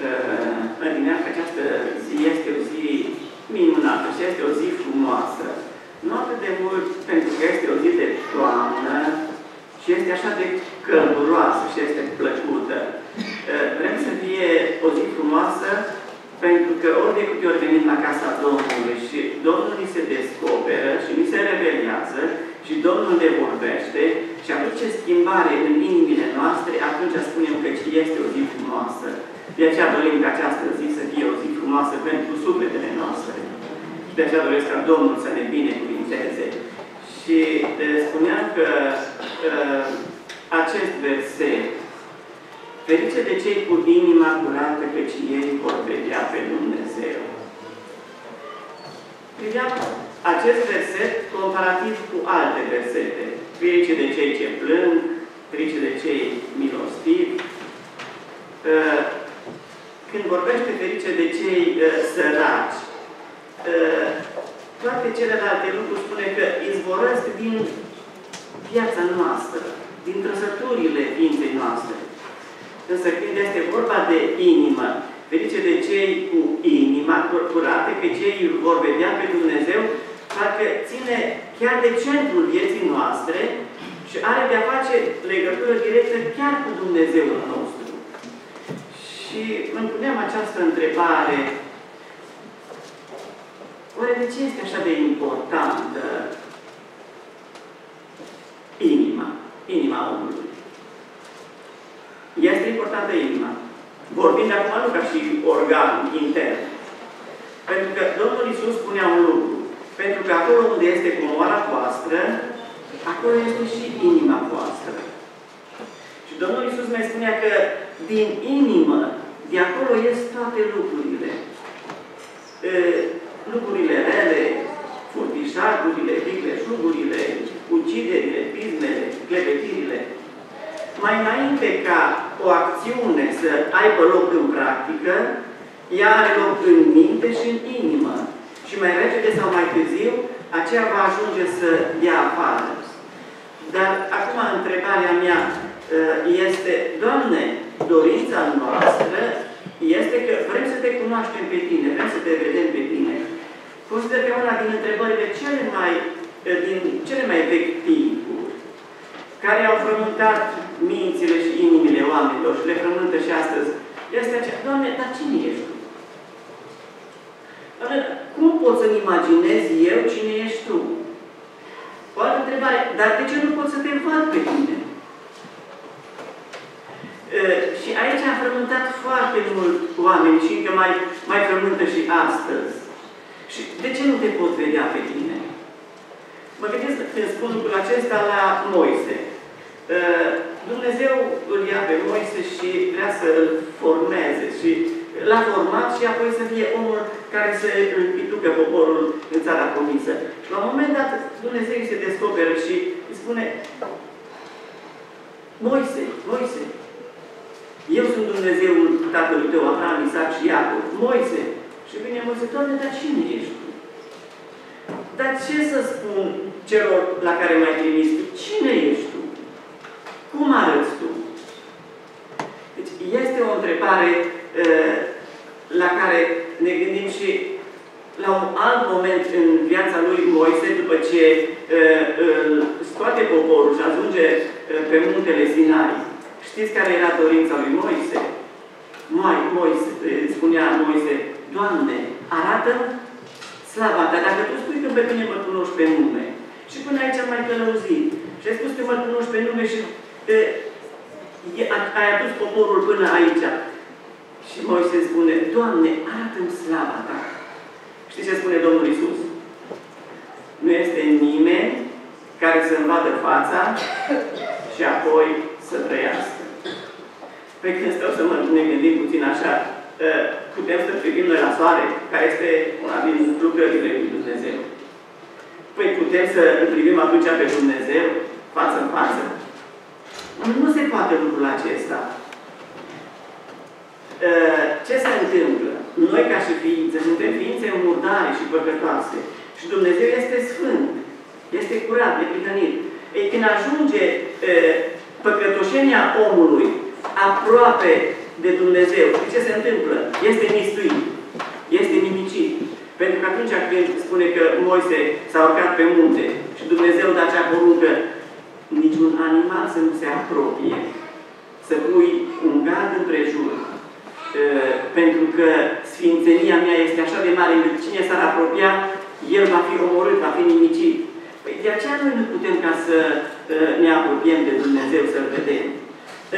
uh, adineam că această zi este o zi minunată și este o zi frumoasă. Nu atât de mult pentru că este o zi de toamnă și este așa de călduroasă și este plăcută. Uh, vrem să fie o zi frumoasă pentru că ori de câte ori venim la casa Domnului și Domnul ni se descoperă și ni se revelează și Domnul ne vorbește și aduce schimbare în inimile noastre, atunci spunem că este o zi frumoasă. De aceea dorim ca această zi să fie o zi frumoasă pentru sufletele noastre. Și de aceea doresc ca Domnul să ne binecuvinteze. Și spuneam că uh, acest verset Ferice de cei cu inima curată, căci ei vor vedea pe Dumnezeu. Priveam acest verset comparativ cu alte versete. Ferice de cei ce plâng, ferice de cei milostivi. Uh, când vorbește ferice de cei uh, săraci, uh, toate celelalte lucruri spune că izvorăsc din viața noastră, din trăsăturile ființei noastre. Însă când este vorba de inimă, ferice de cei cu inima curată, că cei vor vedea pe Dumnezeu, parcă ține chiar de centrul vieții noastre și are de-a face legătură directă chiar cu Dumnezeul nostru. Și îmi puneam această întrebare, oare de ce este așa de importantă inima, inima omului? Este importantă inima. Vorbind acum nu ca și organ intern. Pentru că Domnul Iisus spunea un lucru. Pentru că acolo unde este comoara voastră, acolo este și inima voastră. Și Domnul Iisus mai spunea că din inimă, de acolo ies toate lucrurile. E, lucrurile rele, furtișagurile, vicleșugurile, uciderile, pismele, clevetirile, mai înainte ca o acțiune să aibă loc în practică, ea are loc în minte și în inimă. Și mai repede sau mai târziu, aceea va ajunge să dea afară. Dar acum întrebarea mea uh, este, Doamne, dorința noastră este că vrem să te cunoaștem pe tine, vrem să te vedem pe tine. Consider că una din întrebările cele mai, uh, din cele mai vechi timpuri, care au frământat mințile și inimile oamenilor și le frământă și astăzi, este aceea, Doamne, dar cine ești Tu? Doamne, cum pot să-mi imaginez eu cine ești Tu? O altă întrebare, dar de ce nu pot să te văd pe tine? Uh, și aici a frământat foarte mult oameni și încă mai, mai frământă și astăzi. Și de ce nu te pot vedea pe tine? Mă gândesc când spun lucrul acesta la Moise. Uh, Dumnezeu îl ia pe Moise și vrea să îl formeze și l-a format și apoi să fie omul care să îl pitucă poporul în țara promisă. Și la un moment dat Dumnezeu îi se descoperă și îi spune Moise, Moise, eu sunt Dumnezeul tatălui tău, Abraham, Isaac și Iacov. Moise. Și vine Moise, Doamne, dar cine ești tu? Dar ce să spun celor la care m-ai trimis tu? Cine ești tu? Cum arăți tu? Deci este o întrebare uh, la care ne gândim și la un alt moment în viața lui Moise, după ce uh, scoate poporul și ajunge uh, pe muntele Sinai. Știți care era dorința lui Moise? Moi, Moise, spunea Moise, Doamne, arată slava Ta. Dacă Tu spui că pe mine mă cunoști pe nume, și până aici am mai călăuzit, și ai spus că mă cunoști pe nume și ai adus poporul până aici. Și Moise spune, Doamne, arată-mi slava Ta. Știți ce spune Domnul Isus? Nu este nimeni care să-mi vadă fața și apoi să trăiască. Păi când stau să mă ne gândim puțin așa, putem să privim noi la soare, care este una din lucrările lui Dumnezeu. Păi putem să îl privim atunci pe Dumnezeu, față în față. Nu se poate lucrul acesta. Uh, ce se întâmplă? Noi, ca și ființe, suntem ființe murdare și păcătoase. Și Dumnezeu este sfânt, este curat, neprihănit. Ei, când ajunge uh, păcătoșenia omului aproape de Dumnezeu. Și ce se întâmplă? Este mistuit. Este nimicit. Pentru că atunci când spune că Moise s-a urcat pe munte și Dumnezeu dă acea poruncă, niciun animal să nu se apropie, să pui un gard împrejur, pentru că sfințenia mea este așa de mare încât cine s-ar apropia, el va fi omorât, va fi nimicit. Păi de aceea noi nu putem ca să ne apropiem de Dumnezeu, să-L vedem.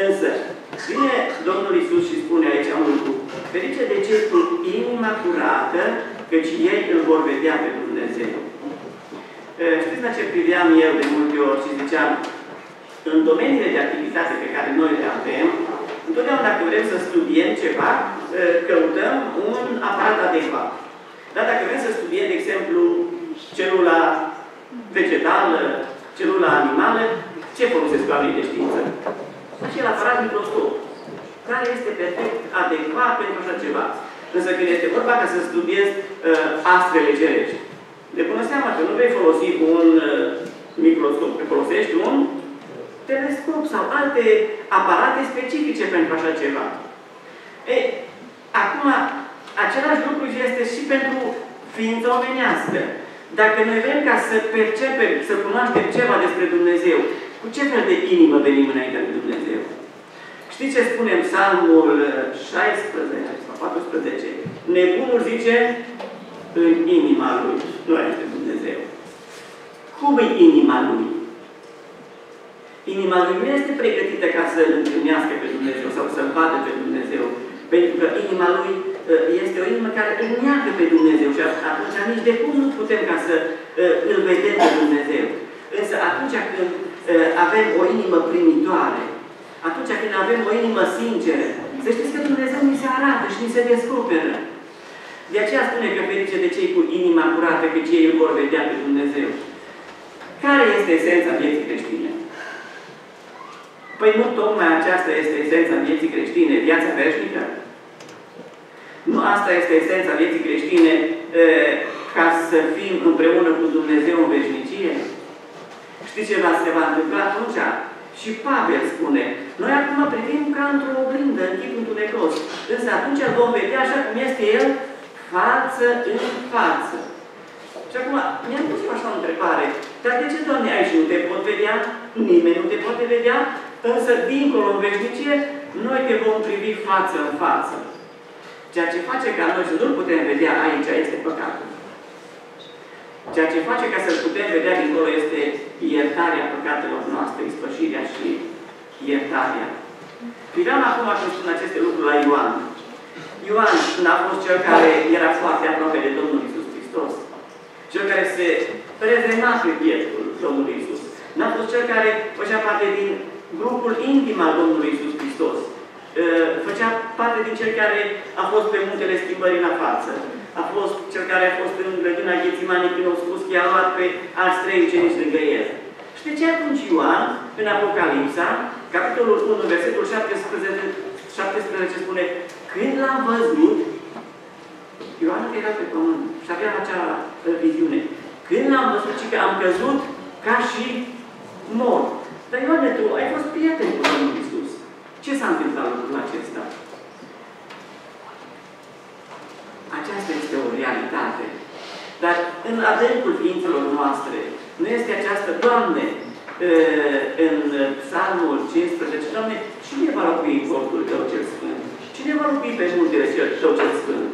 Însă, vine Domnul Isus și spune aici un lucru. Ferice de cei cu inima curată, căci ei îl vor vedea pe Dumnezeu. Știți la ce priveam eu de multe ori și ziceam, în domeniile de activitate pe care noi le avem, întotdeauna dacă vrem să studiem ceva, căutăm un aparat adecvat. Dar dacă vrem să studiem, de exemplu, celula vegetală, celula animală, ce folosesc oamenii de știință? Acel aparat microscop, care este perfect adecvat pentru așa ceva. Însă când este vorba ca să studiezi uh, astrele cerești, de până seama că nu vei folosi un uh, microscop, că folosești un telescop sau alte aparate specifice pentru așa ceva. Ei, acum, același lucru este și pentru ființa omenească. Dacă noi vrem ca să percepem, să cunoaștem ceva despre Dumnezeu, cu ce fel de inimă venim înainte de Dumnezeu? Știți ce spune în Psalmul 16 sau 14? Nebunul zice în inima lui. Nu este Dumnezeu. Cum e inima lui? Inima lui nu este pregătită ca să îl întâlnească pe Dumnezeu sau să-L vadă pe Dumnezeu. Pentru că inima lui uh, este o inimă care îl neagă pe Dumnezeu și atunci nici de cum nu putem ca să uh, îl vedem pe Dumnezeu. Însă atunci când uh, avem o inimă primitoare, atunci când avem o inimă sinceră, să știți că Dumnezeu ni se arată și ni se descoperă. De aceea spune că ferice de cei cu inima curată, că cei îl vor vedea pe Dumnezeu. Care este esența vieții creștine? Păi nu tocmai aceasta este esența vieții creștine, viața veșnică? Nu asta este esența vieții creștine ca să fim împreună cu Dumnezeu în veșnicie? Știți ce se va întâmpla atunci? Și Pavel spune, noi acum privim ca într-o oglindă, în chip întunecos. Însă atunci îl vom vedea așa cum este El, față în față. Și acum, mi-am pus așa o întrebare. Dar de ce, Doamne, aici nu te pot vedea? Nimeni nu te poate vedea? Însă, dincolo în veșnicie, noi te vom privi față în față. Ceea ce face ca noi să nu-L putem vedea aici este păcatul. Ceea ce face ca să-L putem vedea dincolo este iertarea păcatelor noastre, ispășirea și iertarea. Priveam acum când spun aceste lucruri la Ioan. Ioan n-a fost cel care era foarte aproape de Domnul Isus Hristos. Cel care se rezema pe pieptul Domnului Isus. N-a fost cel care făcea parte din grupul intim al Domnului Isus Hristos. Făcea parte din cel care a fost pe muntele schimbării la față. A fost cel care a fost în grădina Ghețimanii când a spus că i-a luat pe alți trei ucenici lângă el. Și de ce atunci Ioan, în Apocalipsa, capitolul 1, versetul 17, 17 spune Când l-am văzut, Ioan era pe pământ și avea acea viziune. Când l-am văzut, și că am căzut ca și mort. Dar Ioane, tu ai fost prieten cu Domnul Iisus. Ce s-a întâmplat lucrul acesta? Aceasta este o realitate. Dar în adâncul ființelor noastre, nu este această, Doamne, în Psalmul 15, Doamne, cine va locui în corpul Tău cel Sfânt? Cine va locui pe muntele Tău cel Sfânt?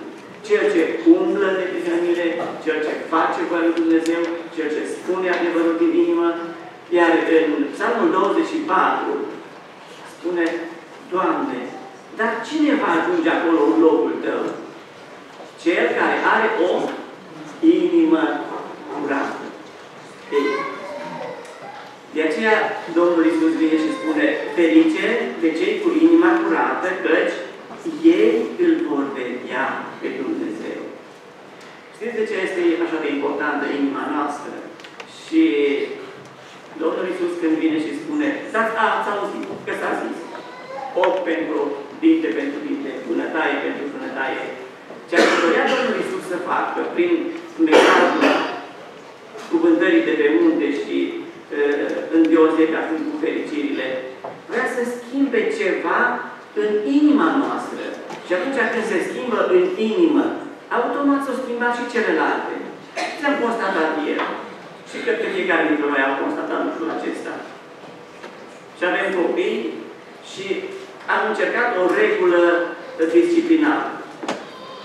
Cel ce umblă de prihănire, Cel ce face voia lui Dumnezeu, Cel ce spune adevărul din inimă, iar în Psalmul 24 spune, Doamne, dar cine va ajunge acolo în locul Tău? Cel care are o inimă curată. Ei, de aceea Domnul Iisus vine și spune, ferice de cei cu inima curată, căci ei îl vor vedea pe Dumnezeu. Știți de ce este așa de importantă inima noastră? Și Domnul Iisus când vine și spune, ați auzit că s-a zis, ochi pentru dinte pentru dinte, bunătaie pentru bunătaie. Ceea ce dorea Domnul Iisus să facă prin mesajul cuvântării de pe munte și uh, în deosebire acum cu fericirile, vrea să schimbe ceva în inima noastră. Și atunci când se schimbă în inimă, automat s-au schimbat și celelalte. Ce am constatat ieri. Și cred că fiecare dintre noi a constatat lucrul acesta. Și avem copii și am încercat o regulă disciplinară.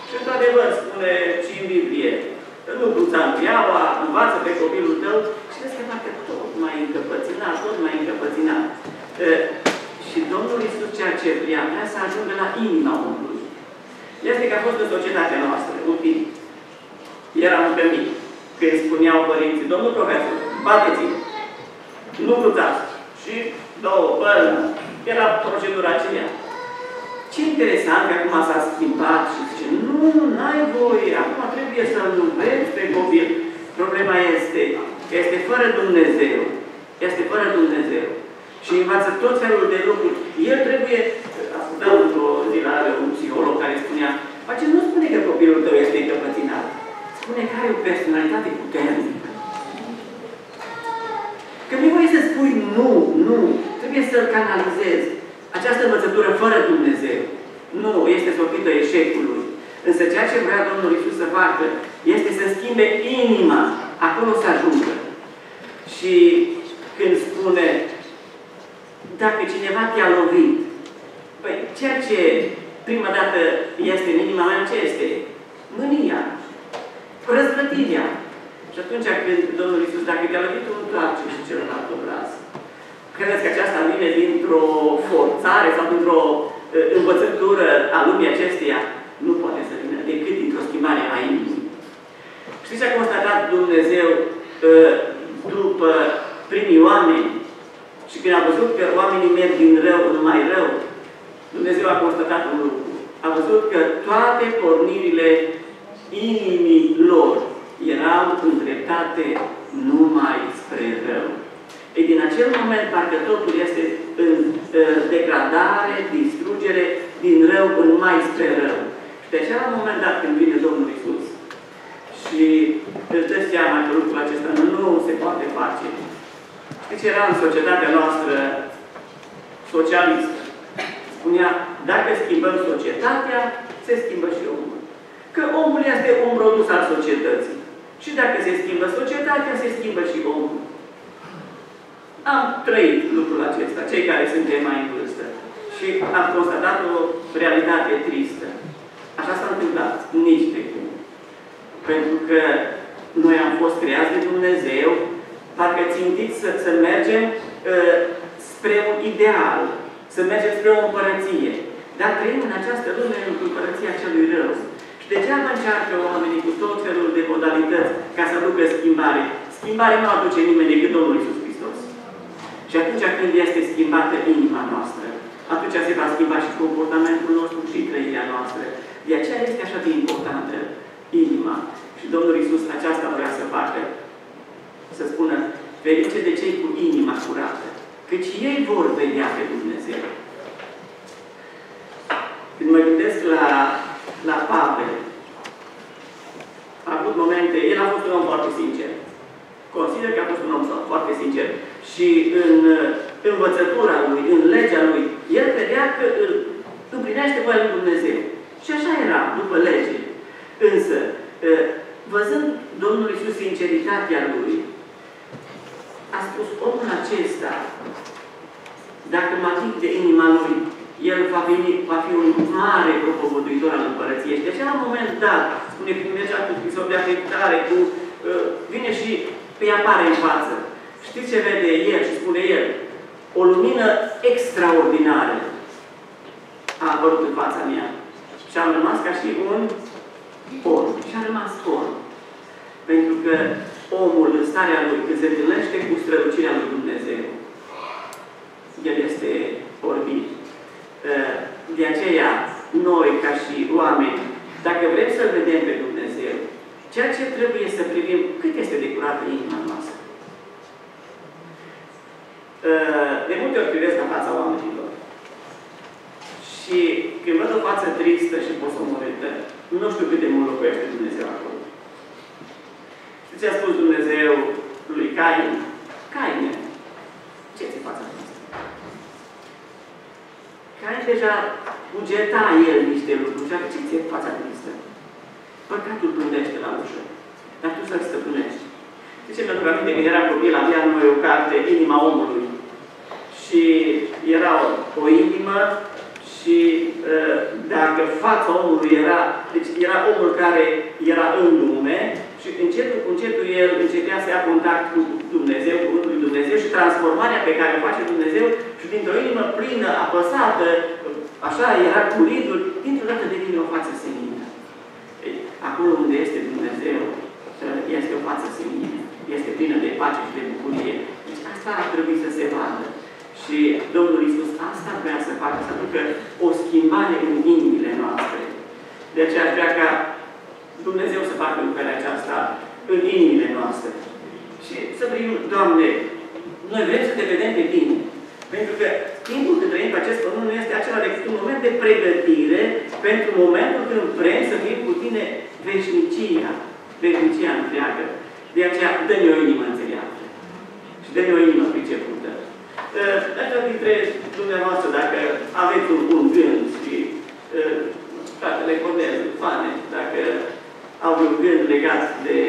Și într-adevăr spune și în Biblie, nu cruța în piaua, învață pe copilul tău și vezi că parcă tot mai încăpățânat, tot mai încăpățânat. Și Domnul Iisus ceea ce vrea, vrea să ajungă la inima omului. Este că a fost în societatea noastră, un timp. Eram încă mic, când spuneau părinții, domnul profesor, bateți-vă, nu cruțați. Și două, până, era procedura aceea. Ce interesant că acum s-a schimbat și zice, nu, n-ai voie, acum trebuie să-l înveți pe copil. Problema este, că este fără Dumnezeu. Este fără Dumnezeu. Și învață tot felul de lucruri. El trebuie, ascultam într-o zi la un psiholog care spunea, face nu spune că copilul tău este încăpățânat. Spune că are o personalitate puternică. Că nu voi să spui nu, nu. Trebuie să-l canalizezi. Această învățătură fără Dumnezeu nu este sofită eșecului. Însă ceea ce vrea Domnul Iisus să facă este să schimbe inima. Acolo să ajungă. Și când spune dacă cineva te-a lovit, păi ceea ce prima dată este în inima mea, ce este? Mânia. Răzvrătirea. Și atunci când Domnul Iisus, dacă te-a lovit, tu întoarce și celălalt obraz. Credeți că aceasta vine dintr-o forțare sau dintr-o uh, învățătură a lumii acesteia? Nu poate să vină decât dintr-o schimbare a inimii. Știți ce a constatat Dumnezeu uh, după primii oameni și când a văzut că oamenii merg din rău în mai rău, Dumnezeu a constatat un lucru. A văzut că toate pornirile inimii lor erau îndreptate numai spre rău. E din acel moment, parcă totul este în degradare, distrugere, din rău în mai spre rău. Și de acela moment dat când vine Domnul Isus și îți dă seama că lucrul acesta nu se poate face. Știți, era în societatea noastră socialistă. Spunea, dacă schimbăm societatea, se schimbă și omul. Că omul este un produs al societății. Și dacă se schimbă societatea, se schimbă și omul. Am trăit lucrul acesta, cei care suntem mai în vârstă. Și am constatat o realitate tristă. Așa s-a întâmplat, nici de cum. Pentru că noi am fost creați de Dumnezeu, parcă țintiți să, să mergem uh, spre un ideal, să mergem spre o împărăție. Dar trăim în această lume în împărăția celui rău. Și degeaba încearcă oamenii cu tot felul de modalități ca să ducă schimbare. Schimbare nu aduce nimeni decât Domnul Iisus Hristos. Și atunci când este schimbată inima noastră, atunci se va schimba și comportamentul nostru și trăirea noastră. De aceea este așa de importantă inima. Și Domnul Iisus aceasta vrea să facă. Să spună, ferice de cei cu inima curată, căci ei vor vedea pe Dumnezeu. Când mă gândesc la, la Pavel, a avut momente, el a fost un om foarte sincer. Consider că a fost un om foarte sincer. Și în învățătura lui, în legea lui, el credea că îl împlinește voia lui Dumnezeu. Și așa era, după lege. Însă, văzând Domnul Iisus sinceritatea lui, a spus, omul acesta, dacă mă ating de inima lui, el va, veni, va fi un mare propovăduitor al împărăției. Și de acela moment dat, spune că mergea cu scrisori de afectare, cu, uh, vine și îi apare în față. Știți ce vede el și spune el? O lumină extraordinară a apărut în fața mea. Și am rămas ca și un orb. Și a rămas orb. Pentru că omul în starea lui, când se întâlnește cu strălucirea lui Dumnezeu, el este orbit. De aceea, noi, ca și oameni, dacă vrem să-L vedem pe Dumnezeu, ceea ce trebuie să privim, cât este de curată inima noastră. De multe ori privesc la fața oamenilor. Și când văd o față tristă și posomorită, nu știu cât de mult locuiește Dumnezeu acolo. Știți ce a spus Dumnezeu lui Cain? Caine, ce ți fața care deja bugeta el niște lucruri și ce ți-e fața tristă? Păcatul plândește la ușă, dar tu să-l stăpânești. Zice, pentru că aminte, când era copil, avea noi o carte, Inima omului. Și era o, o inimă și uh, dacă fața omului era, deci era omul care era în lume și încetul cu încetul el începea să ia contact cu Dumnezeu, cu lui Dumnezeu și transformarea pe care o face Dumnezeu și dintr-o inimă plină, apăsată, așa era cu ridul, dintr-o dată devine o față senină. Acolo unde este Dumnezeu, este o față senină, este plină de pace și de bucurie. Deci asta ar trebui să se vadă. Și Domnul Iisus asta vrea să facă, să aducă o schimbare în inimile noastre. De aceea aș vrea ca Dumnezeu să facă lucrarea aceasta în inimile noastre. Și să primim, Doamne, noi vrem să te vedem pe tine. Pentru că timpul când trăim pe acest pământ nu este acela decât un moment de pregătire pentru momentul când vrem să fim cu tine veșnicia, veșnicia întreagă. De aceea, dă-ne o inimă înțeleaptă. De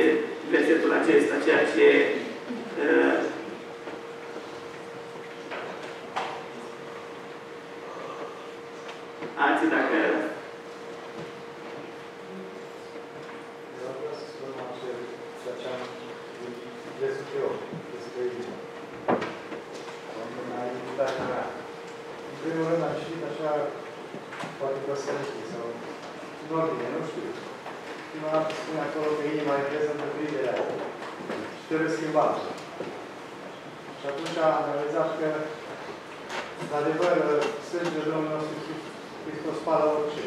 trebuie schimbată. Și atunci am realizat că, într-adevăr, sângele Domnului nostru Iisus Hristos spală orice.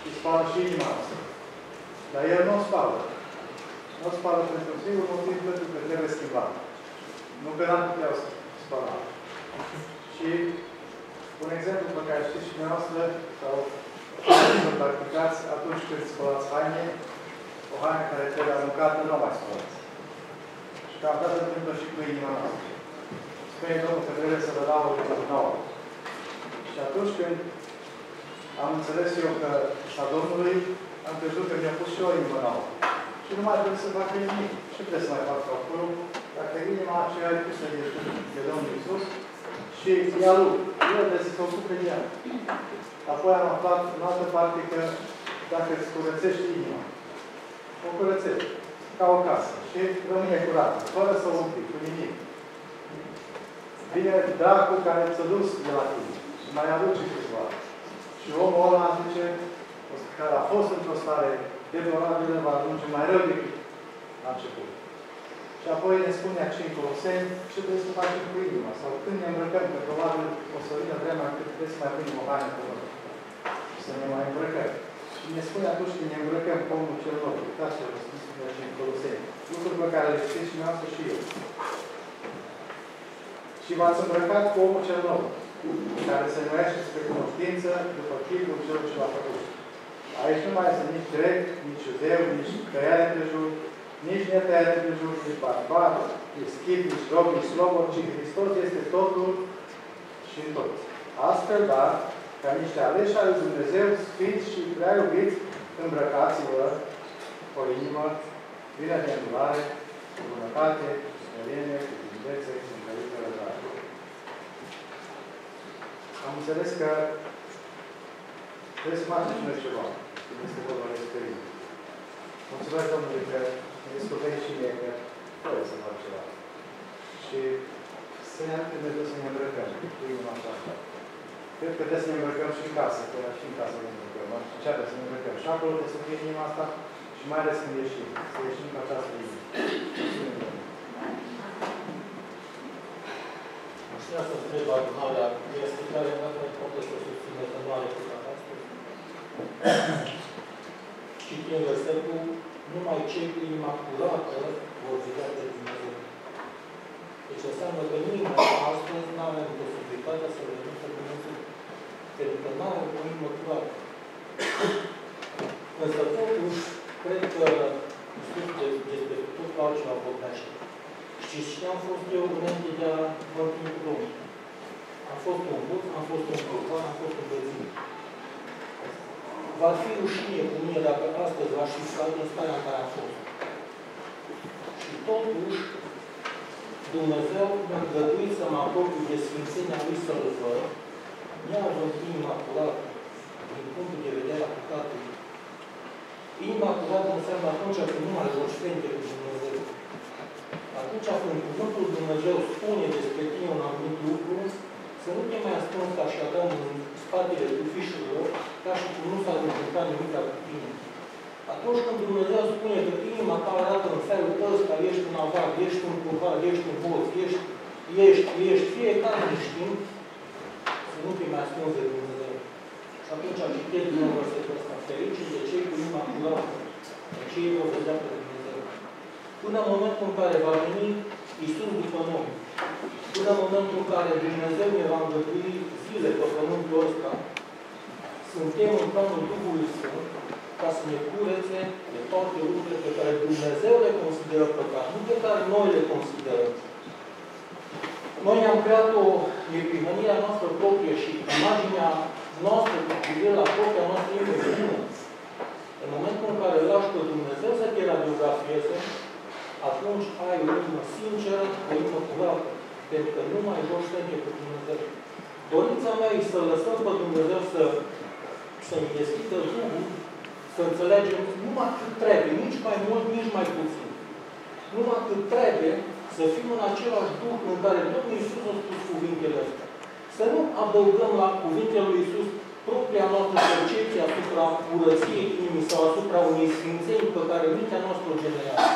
Și spală și inima noastră. Dar El nu o spală. Nu o spală pentru un singur motiv, pentru că trebuie schimbat. Nu că n-am putea spăla. Și un exemplu pe care știți și dumneavoastră, sau să practicați atunci când spălați haine, o haină care trebuie aruncată, nu o mai spălați. Și cam asta se întâmplă și cu inima noastră. Spune Domnul că trebuie să vă dau o inimă nouă. Și atunci când am înțeles eu că a Domnului, am crezut că mi-a pus și o inimă nouă. Și nu mai trebuie să facă nimic. Ce trebuie să mai fac acolo? Dacă inima aceea e pusă de, de Domnul Iisus și ea lui, el trebuie să se ocupe de ea. Apoi am aflat în altă parte că dacă îți curățești inima, o curățești, ca o casă, și rămâne curată, fără să o umpli, cu nimic. Vine dracul care ți-a dus de la tine și mai aduce câțiva. Și omul ăla zice, care a fost într-o stare deplorabilă, va ajunge mai rău decât la început. Și apoi ne spune aici în Coloseni ce trebuie să facem cu inima. Sau când ne îmbrăcăm, că probabil o să vină vremea când trebuie să mai punem o haină pe noi. Să ne mai îmbrăcăm. Și ne spune atunci când ne îmbrăcăm pe omul cel nou. Uitați ce vă spune aici în Coloseni. Lucruri pe care le știți și noastră și eu. Și v-ați îmbrăcat cu omul cel nou, care se numește spre cunoștință după chipul celor ce l-a făcut. Aici nu mai sunt nici grec, nici iudeu, nici tăiare de jur, nici netăiare de jur, nici barbar, nici schip, nici rob, nici slobod, ci Hristos este totul și în toți. Astfel, dar, ca niște aleși al lui Dumnezeu, sfinți și prea iubiți, îmbrăcați-vă cu o inimă plină de îndurare, cu bunătate, cu smerenie, cu tibidețe, cu încărită răzare. Am înțeles că trebuie să facem și noi ceva. Când este vorba despre inimă. Mulțumesc Domnului că ne descoperi și mie că trebuie să fac ceva. Și să ne arăte Dumnezeu să ne îmbrăcăm cu inima aceasta. Cred că trebuie să ne îmbrăcăm și în casă, că și în casă ne îmbrăcăm. Și ce trebuie să ne îmbrăcăm? Și acolo trebuie să fie inima asta și mai ales când ieșim. Să ieșim cu această inimă. Aș să întreb adunarea, este care noastră poate să susține să nu are cât astăzi? Și prin versetul, numai cei cu inima curată vor vedea pe Dumnezeu. Deci înseamnă că nimeni astăzi nu avem posibilitatea să vedem pe Dumnezeu. Pentru că nu avem o inimă curată. Însă totuși, cred că Iisus despre tot altceva vorbește. Știți cine am fost eu înainte de a vorbi cu Domnul? Am fost un bus, am fost un culpar, am fost un bățin. Va fi rușine cu mine dacă astăzi v-aș fi stat în starea în care am fost. Și totuși, Dumnezeu mi-a îngăduit să mă apropii de Sfințenia Lui să-L văd, neavând inima curată, din punctul de vedere a păcatului. Inima curată înseamnă atunci când nu mai joci frente cu Dumnezeu. Atunci când Cuvântul Dumnezeu spune despre tine un anumit lucru, să nu te mai ascunzi ca și avem în spatele tufișurilor, ca și cum nu s-a întâmplat nimic cu tine. Atunci când Dumnezeu spune că inima ta arată în felul ăsta, ești un avar, ești un curvar, ești un hoț, ești, ești, ești, fiecare știm, să nu te mai ascunzi de Dumnezeu. Și atunci citesc din nou versetul ăsta, fericit de cei cu inima curată, de cei vor vedea pe Dumnezeu. Până în momentul în care va veni Iisus după noi, până în momentul în care Dumnezeu ne va îngădui zile pe pământul ăsta, suntem în planul Duhului Sfânt ca să ne curețe de toate lucrurile pe care Dumnezeu le consideră păcat, nu pe care noi le considerăm. Noi ne-am creat o epihănie noastră proprie și imaginea noastră cu privire la propria noastră imagine. În momentul în care îl lași pe Dumnezeu să te radiografieze, atunci ai o inimă sinceră, o inimă curată, pentru că nu mai joci frente cu Dumnezeu. Dorința mea e să lăsăm pe Dumnezeu să, să-mi deschidă Duhul, să înțelegem numai cât trebuie, nici mai mult, nici mai puțin. Numai cât trebuie să fim în același Duh în care Domnul Iisus a spus cuvintele astea. Să nu adăugăm la cuvintele lui Iisus propria noastră percepție asupra curăției inimii sau asupra unei sfințeni pe care mintea noastră o generează.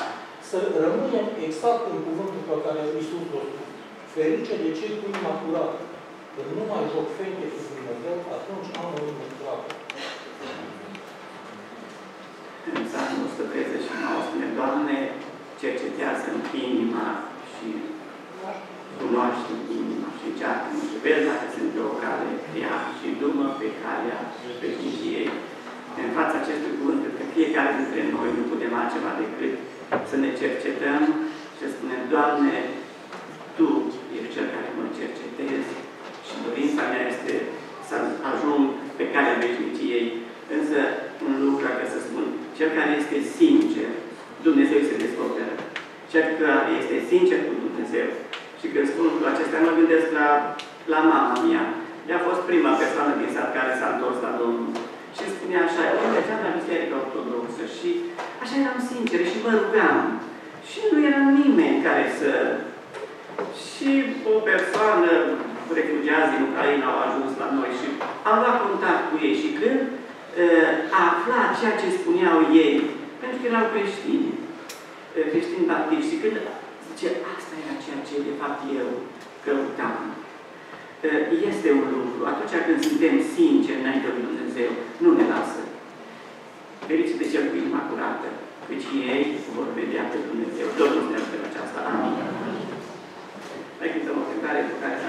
Să rămânem exact în cuvântul pe care Iisus l-a spus. Ferice de cei cu inima curată. Când nu mai joc fente cu Dumnezeu, atunci am o inimă curată. În Psalmul 139 spune, Doamne, cercetează în inima și cunoaște inima și încearcă-mă și vezi dacă sunt pe o cale rea și dumă pe calea veșniciei. În fața acestui cuvânt, că fiecare dintre noi nu putem altceva decât să ne cercetăm și să spunem, Doamne, Tu ești Cel care mă cercetezi și dorința mea este să ajung pe calea veșniciei. Însă, un lucru, ca să spun, cel care este sincer, Dumnezeu se descoperă. Cel care este sincer cu Dumnezeu. Și când spun lucrul acesta, mă gândesc la, la mama mea. Ea a fost prima persoană din sat care s-a întors la Domnul. Și spunea așa, eu mergeam la Biserica Ortodoxă și așa eram sincer și mă rugam. Și nu era nimeni care să... Și o persoană, refugiați din Ucraina, au ajuns la noi și am luat contact cu ei. Și când uh, a aflat ceea ce spuneau ei, pentru că erau creștini, uh, creștini baptiști, și când zice, asta era ceea ce de fapt eu căutam. Uh, este un lucru. Atunci când suntem sinceri înainte lui Dumnezeu, nu ne lasă. Feriți de cel cu inima curată, căci ei vor vedea pe Dumnezeu. Domnul ne pe aceasta. Amin. Mai cântăm o cântare cu care să